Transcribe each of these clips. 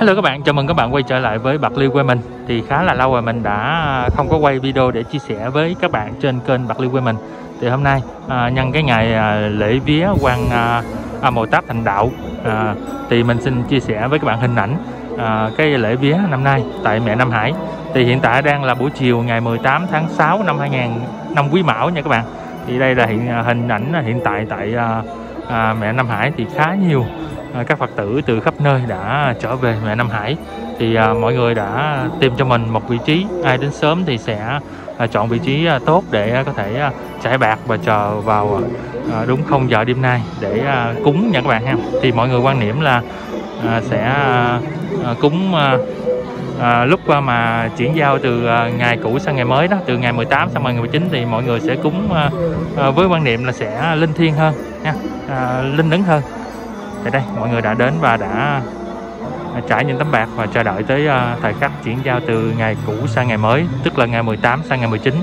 Hello các bạn, chào mừng các bạn quay trở lại với Bạc Liêu quê mình. Thì khá là lâu rồi mình đã không có quay video để chia sẻ với các bạn trên kênh Bạc Liêu quê mình. Thì hôm nay à, nhân cái ngày à, lễ vía quan à, à, Mồ Tát Thành Đạo à, Thì mình xin chia sẻ với các bạn hình ảnh à, cái lễ vía năm nay tại mẹ Nam Hải. Thì hiện tại đang là buổi chiều ngày 18 tháng 6 năm 2000 năm Quý Mão nha các bạn. Thì đây là hiện à, hình ảnh à, hiện tại tại à, à, mẹ Nam Hải thì khá nhiều. À, các Phật tử từ khắp nơi đã trở về mẹ Nam Hải. Thì à, mọi người đã tìm cho mình một vị trí ai đến sớm thì sẽ à, chọn vị trí à, tốt để à, có thể à, trải bạc và chờ vào à, đúng không giờ đêm nay để à, cúng nha các bạn ha. Thì mọi người quan niệm là à, sẽ à, à cúng à, à, lúc à, mà chuyển giao từ à, ngày cũ sang ngày mới đó từ ngày 18 sang ngày 19 thì mọi người sẽ cúng à, à, với quan niệm là sẽ linh thiêng hơn nha à, linh ứng hơn thì đây mọi người đã đến và đã à, trải những tấm bạc và chờ đợi tới à, thời khắc chuyển giao từ ngày cũ sang ngày mới tức là ngày 18 sang ngày 19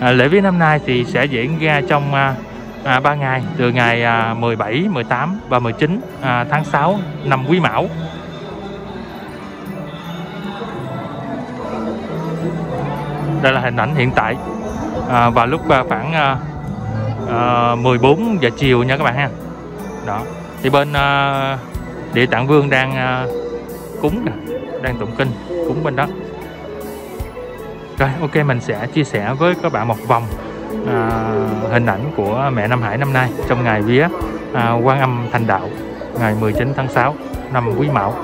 à, lễ viếng năm nay thì sẽ diễn ra trong à, à, 3 ngày từ ngày à, 17, 18 và 19 à, tháng 6 năm Quý Mão. Đây là hình ảnh hiện tại à, vào lúc à, khoảng à, à, 14 giờ chiều nha các bạn ha. Đó thì bên uh, địa tạng vương đang uh, cúng nè đang tụng kinh cúng bên đó. Rồi ok mình sẽ chia sẻ với các bạn một vòng uh, hình ảnh của mẹ Nam Hải năm nay trong ngày vía uh, Quan Âm Thành Đạo ngày 19 tháng 6 năm Quý Mão.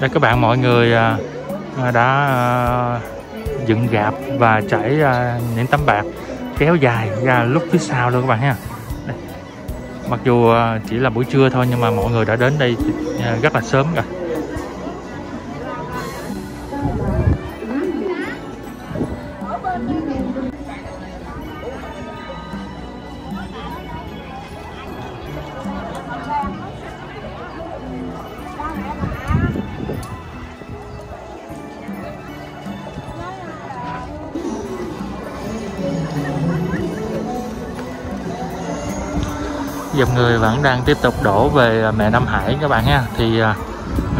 Đây các bạn mọi người à, à, đã à, dựng gạp và trải những tấm bạc kéo dài ra lúc phía sau luôn các bạn ha đây. mặc dù chỉ là buổi trưa thôi nhưng mà mọi người đã đến đây rất là sớm rồi dòng người vẫn đang tiếp tục đổ về à, mẹ Nam Hải các bạn ha thì à,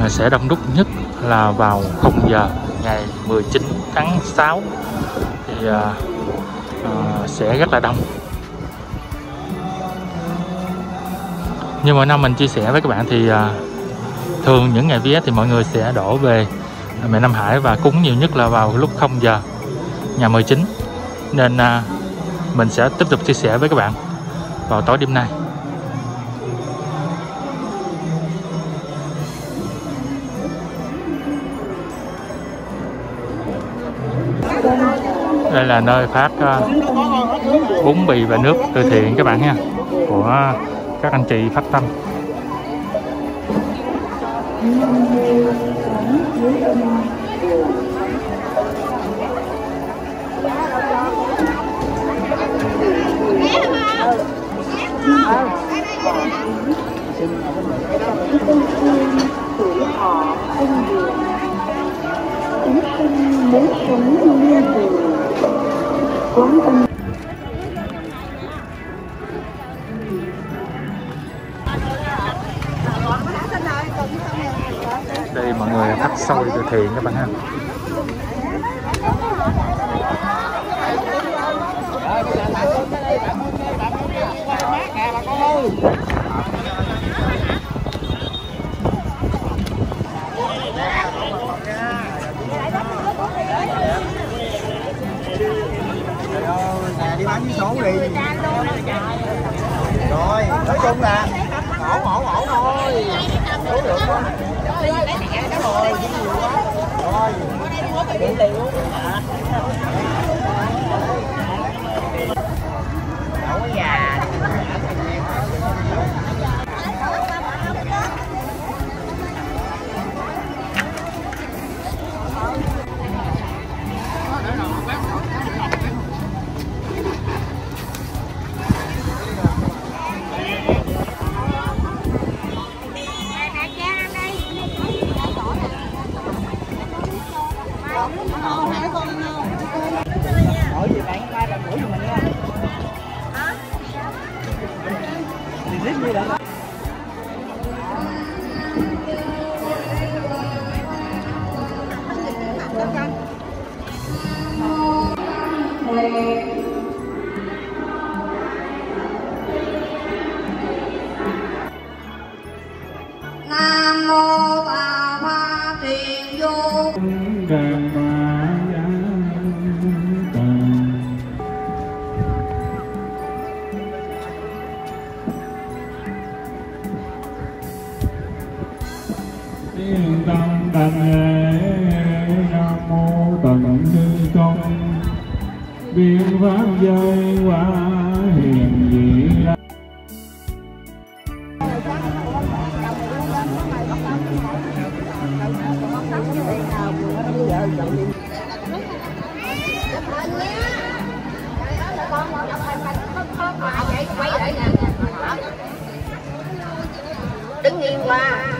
à, sẽ đông đúc nhất là vào 0 giờ ngày 19 tháng 6 thì à, à, sẽ rất là đông. Như mọi năm mình chia sẻ với các bạn thì à, thường những ngày vía thì mọi người sẽ đổ về mẹ Nam Hải và cúng nhiều nhất là vào lúc 0 giờ ngày 19 nên à, mình sẽ tiếp tục chia sẻ với các bạn vào tối đêm nay. Đây là nơi phát à, bún bì và nước từ thiện các bạn nha của các anh chị phát tâm. tuổi sinh sống như thường quán tâm đây, mọi người thắt xôi từ thiện các bạn ha Thank you. Ăn với số đi. Rồi, nói chung là ổn ổn ổn thôi. Số được đó rồi rồi tiền tiền luôn nam mô bà pha tiền vô đàn bà giá tàn yên tâm đảnh lễ nam mô tần sư công biện pháp giới quả đứng yên qua.